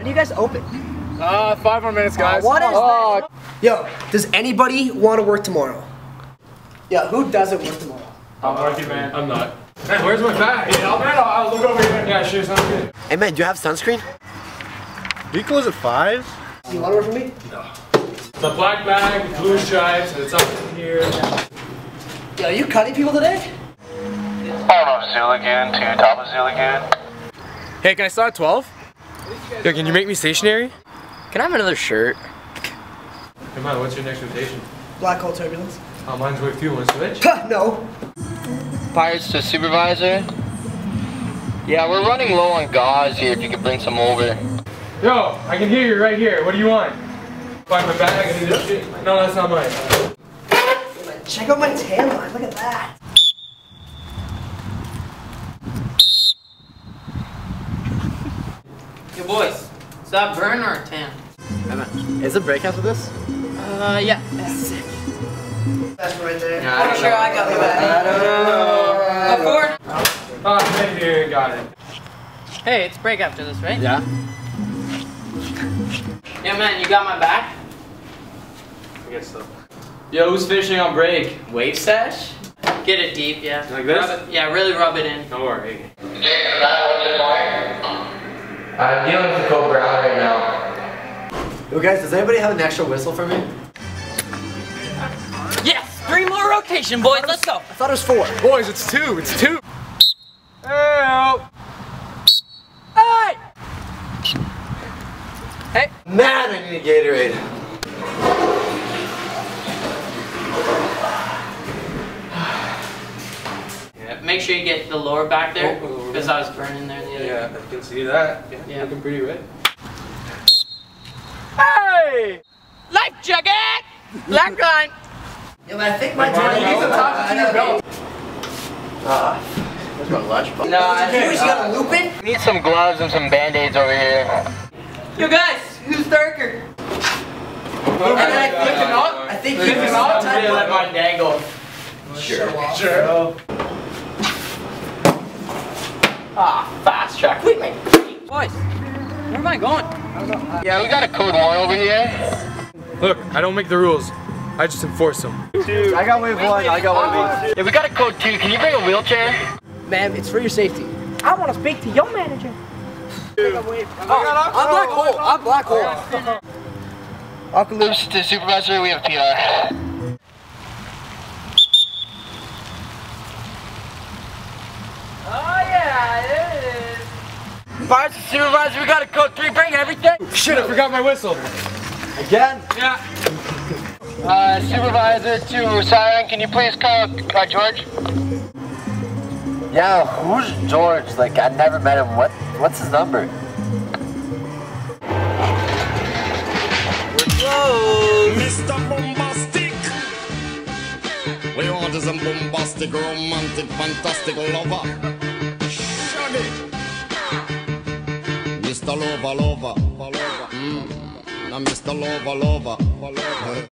When do you guys open? Uh, five more minutes, guys. what is oh, Yo, does anybody want to work tomorrow? Yeah, who doesn't work tomorrow? I'm working, man. I'm not. Man, where's my bag? Yeah, I'll, man, I'll, I'll look over here. Yeah, sure, sounds good. Hey man, do you have sunscreen? We close at 5? You want to work for me? No. The black bag, blue stripes, and it's up in here. Yo, are you cutting people today? Bottom of Zoo Lagoon to top of Zoo Lagoon. Hey, can I start at 12? Yo, can you make me stationary? Can I have another shirt? Come on, what's your next rotation? Black hole turbulence. Oh, mine's wave fuel Want to switch? No. Pirates to supervisor. Yeah, we're running low on gauze here if you could bring some over. Yo, I can hear you right here. What do you want? Find my bag. I need this shit. No, that's not mine. Check out my tail line. Look at that. Boys, is that burn or a tan? Is it break after this? Uh, yeah. That's sick. That's right there. I'm sure I got the bag. I don't know. Before? Oh, right here. Got it. Hey, it's break after this, right? Yeah. Yeah, man, you got my back? I guess so. Yo, who's fishing on break? Wave sesh? Get it deep, yeah. Like this? Rub it- yeah, really rub it in. Don't worry. I'm dealing with the Cobra right now. Yo guys, does anybody have an extra whistle for me? Yes! Three more rotation, boys, let's go! I thought it was four. Boys, it's two. It's two. Help! Hey! Man, I need a Gatorade. Yeah, make sure you get the lower back there, Oh, oh, oh. the lower because I was burning there the other Yeah, I can see that. Yeah, Yeah. looking pretty red. Hey! Life jacket! Black line! Yo, man, I think my tan Use the top of your belt. Where's my lunch box? No, I Dude, you got a loop in? Need some gloves and some band-aids over here. You guys, who's darker? And then I think, I think you I'm got gonna let mine dangle. Sure. Sure. Ah, fast where am I going? Yeah, we got a code one over here. Look, I don't make the rules. I just enforce them. I got wave 1, I got wave Yeah, we got a code two. Can you bring a wheelchair? Ma'am, it's for your safety. I want to speak to your manager. Oh, I'm black hole. I'm black hole. Oculus to supervisor, we have PR. Oh yeah, it is. Pirates to supervisor, we got a code three. Bring everything. Shit, I forgot my whistle. Again? Yeah. Uh, supervisor to Siren, can you please call uh, George? Yeah, who's George? Like, I never met him. What? What's his number? Whoa! Mr. Boombastic. We want is a boombastic, romantic, fantastic lover. Shaggy. Mr. Lover, lover. Mm. Now Mr. Lover, lover, lover.